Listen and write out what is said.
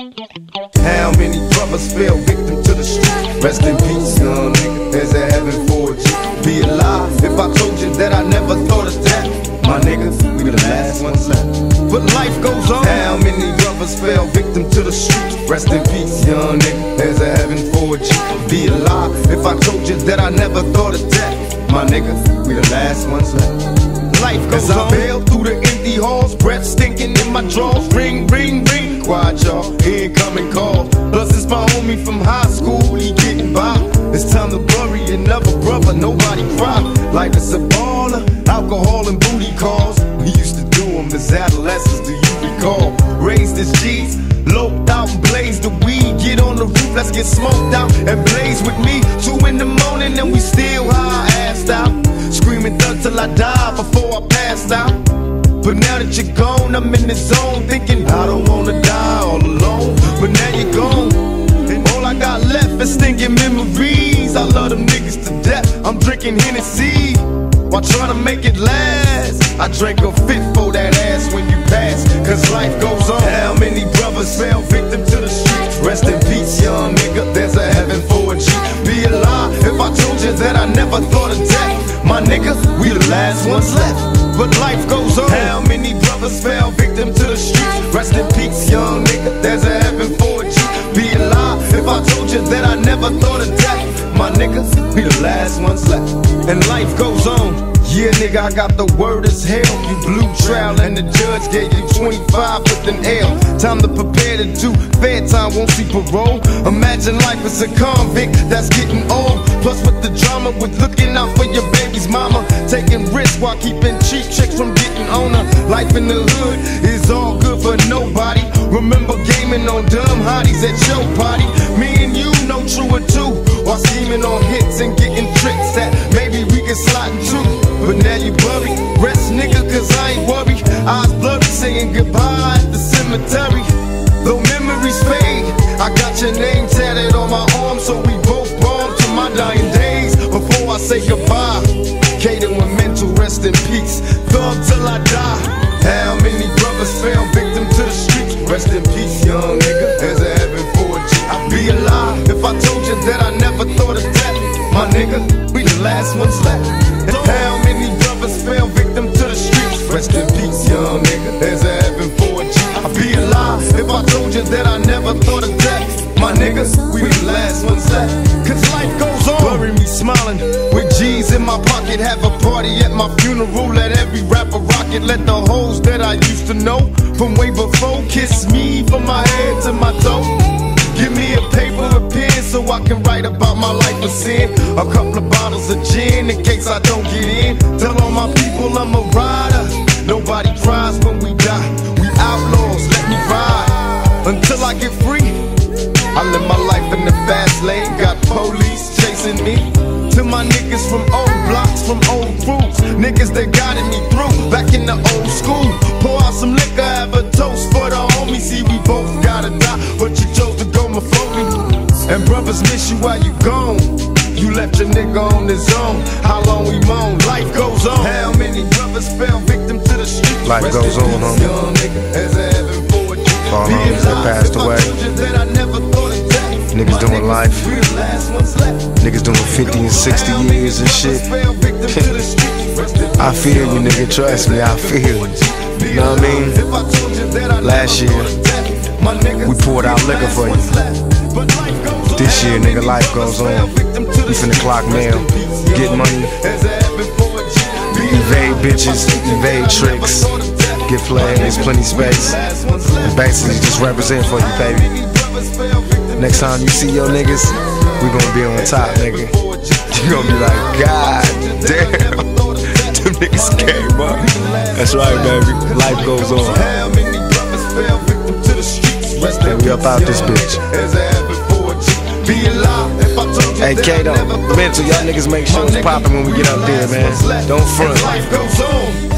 How many brothers fell victim to the street? Rest in peace, young nigga. There's a heaven for you. Be alive if I told you that I never thought of that. My niggas, we the last ones left. But life goes on. How many brothers fell victim to the street? Rest in peace, young nigga. There's a heaven for you. Be alive if I told you that I never thought of that. My niggas, we the last ones left. Life goes As on. I bail through the empty halls, breath stinking in my drawers. Homie from high school. He getting by. It's time to bury another brother. Nobody cry. Life is a baller. Alcohol and booty calls. We used to do them as adolescents. Do you recall? Raised as G's. Loped out and blazed the weed. Get on the roof, let's get smoked out and blaze with me. Two in the morning and we still high, assed out. Screaming thug till I die before I passed out. But now that you're gone, I'm in the zone thinking I don't wanna die all alone. But now you're gone, memories. I love them niggas to death. I'm drinking Hennessy while trying to make it last. I drank a fifth for that ass when you pass, cause life goes on. How many brothers fell victim to the streets? Rest in peace, young nigga. There's a heaven for a G. Be alive if I told you that I never thought of death. My nigga, we the last ones left. But life goes on. How many brothers fell victim to the streets? Rest in peace, young nigga. There's a a never thought of death. My niggas, we the last ones left. And life goes on. Yeah, nigga, I got the word as hell. You blew trial and the judge gave you 25 with an L. Time to prepare to do fair time, won't see parole. Imagine life as a convict that's getting old. Plus with the drama, with looking out for your baby's mama. Taking risks while keeping cheap chicks from getting on her. Life in the hood is all good for nobody. Remember gaming on dumb hotties at your party. True or two. While scheming on hits and getting tricks that maybe we can slide into. But now you worry, rest nigga, cause I ain't worried. Eyes blurry, saying goodbye at the cemetery. Though memories fade, I got your name tatted on my arm, so we both born to my dying days. Before I say goodbye, Kato with mental rest in peace. Thug till I die. How many brothers fell victim to the streets? Rest in peace, young nigga. Nigga, we the last ones left. And how many brothers fell victim to the streets? Rest in peace, young nigga. There's a heaven for a G. I'd be alive if I told you that I never thought of death. My niggas, we the last ones left. Cause life goes on. Bury me smiling with G's in my pocket. Have a party at my funeral. Let every rapper rock it. Let the hoes that I used to know from way before kiss me from my head to my toe. Give me a paper, a so I can write about my life of sin. A couple of bottles of gin in case I don't get in. Tell all my people I'm a rider. Nobody cries when we die. We outlaws, let me ride until I get free. I live my life in the fast lane, got police chasing me. To my niggas from old blocks, from old crews, niggas that guided me Your nigga on his own. How long we moan? Life goes on. How many brothers fell victim to the? Life Rest goes on, homie. young nigga, as a heaven for a G. All homies that passed away. told you that I never thought of death. Niggas doing life. we the last ones left. Niggas doing 50 and 60 years and shit. I feel you, nigga. Trust me, I feel you. You know what I mean? Last year, we poured out liquor for you. This year, nigga, life goes on. We finna clock mail, get money, evade bitches, evade tricks, get played, there's plenty space. And basically just represent for you, baby. Next time you see your niggas, we gonna be on top, nigga. You gonna be like, God damn, them niggas came up. That's right, baby. Life goes on. And we up out this bitch. Hey, Kato, mental, y'all niggas make sure it's poppin' when we get up there, man. Don't front.